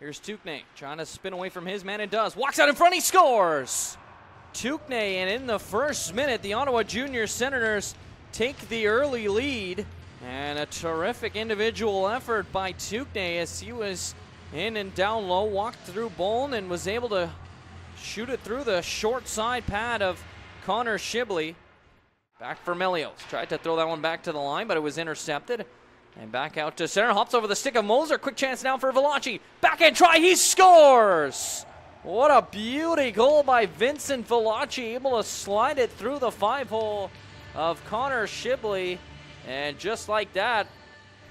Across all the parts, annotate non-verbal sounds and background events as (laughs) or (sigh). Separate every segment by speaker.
Speaker 1: Here's Tookenay trying to spin away from his man and does. Walks out in front, he scores! Tookenay, and in the first minute, the Ottawa Junior Senators take the early lead. And a terrific individual effort by Tookenay as he was in and down low, walked through Boln and was able to shoot it through the short side pad of Connor Shibley. Back for Melios. Tried to throw that one back to the line, but it was intercepted. And back out to center. Hops over the stick of Moser. Quick chance now for Velocci. Backhand try. He scores! What a beauty goal by Vincent Velocci. Able to slide it through the five hole of Connor Shibley. And just like that,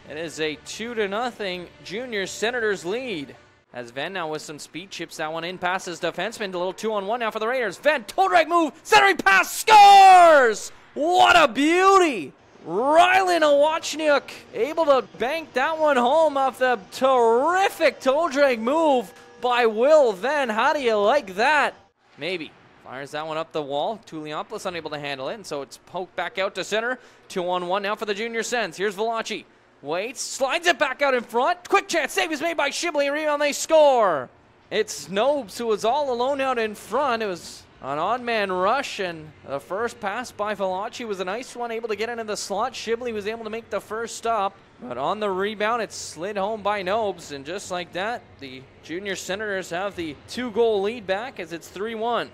Speaker 1: it is a 2 to nothing Junior Senators lead. As Venne now with some speed chips that one in, passes defenseman. A little two on one now for the Raiders. Venne, toe drag move, centering pass, scores! What a beauty! Rylan Iwachniuk able to bank that one home off the terrific toe drag move by Will Venne. How do you like that? Maybe. Fires that one up the wall. Tuliopoulos unable to handle it, and so it's poked back out to center. Two on one now for the junior Sens. Here's Velocci. Waits, slides it back out in front. Quick chance, save is made by Shibley. Rebound, they score. It's Nobes who was all alone out in front. It was an odd man rush, and the first pass by Velocci was a nice one, able to get into the slot. Shibley was able to make the first stop, but on the rebound, it slid home by Nobes, and just like that, the junior Senators have the two goal lead back as it's 3 1.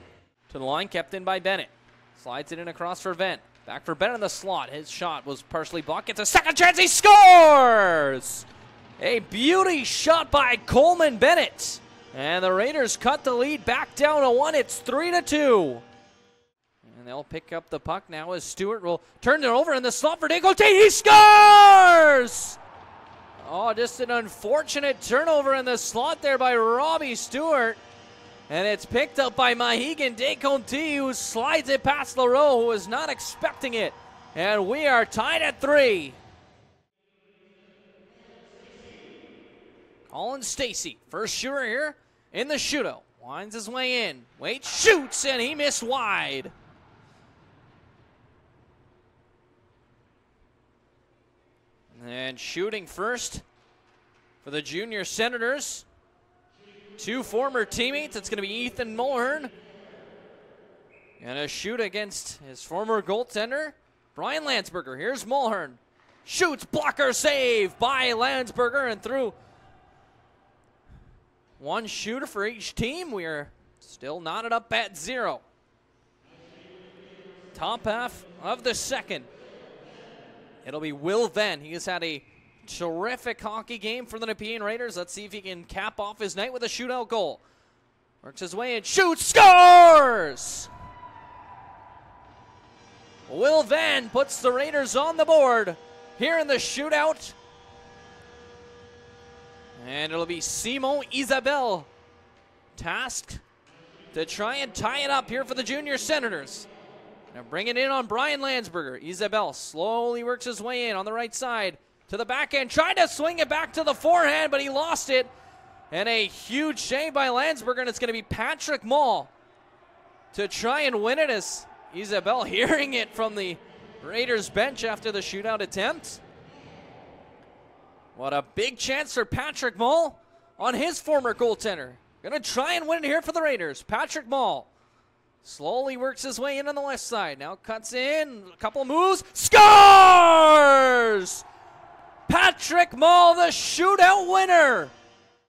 Speaker 1: To the line, kept in by Bennett. Slides it in across for Vent. Back for Bennett in the slot. His shot was partially blocked. Gets a second chance. He scores! A beauty shot by Coleman Bennett. And the Raiders cut the lead back down to one. It's three to two. And they'll pick up the puck now as Stewart will turn it over in the slot for Tate. He scores! Oh, just an unfortunate turnover in the slot there by Robbie Stewart. And it's picked up by Mahigan Deconti, who slides it past Laureault, who was not expecting it. And we are tied at three. Colin Stacy, first shooter here in the shootout. Winds his way in. Wait, shoots, and he missed wide. And shooting first for the junior Senators. Two former teammates. It's going to be Ethan Mulhern. And a shoot against his former goaltender, Bryan Landsberger. Here's Mulhern. Shoots, blocker save by Landsberger and through one shooter for each team. We are still knotted up at zero. Top half of the second. It'll be Will Venne. He has had a terrific hockey game for the Nepean Raiders. Let's see if he can cap off his night with a shootout goal. Works his way in, shoots, scores! Will Venne puts the Raiders on the board here in the shootout. And it'll be Simo Isabel tasked to try and tie it up here for the junior Senators. Now bring it in on Bryan Landsberger. Isabel slowly works his way in on the right side to the back end, trying to swing it back to the forehand, but he lost it. And a huge shame by Landsberger, and it's going to be Patrick Mall to try and win it as Isabel (laughs) hearing it from the Raiders bench after the shootout attempt. What a big chance for Patrick Mall on his former goaltender. Gonna try and win it here for the Raiders. Patrick Mall slowly works his way in on the left side. Now cuts in, a couple moves, scores! Patrick Mall, the shootout winner.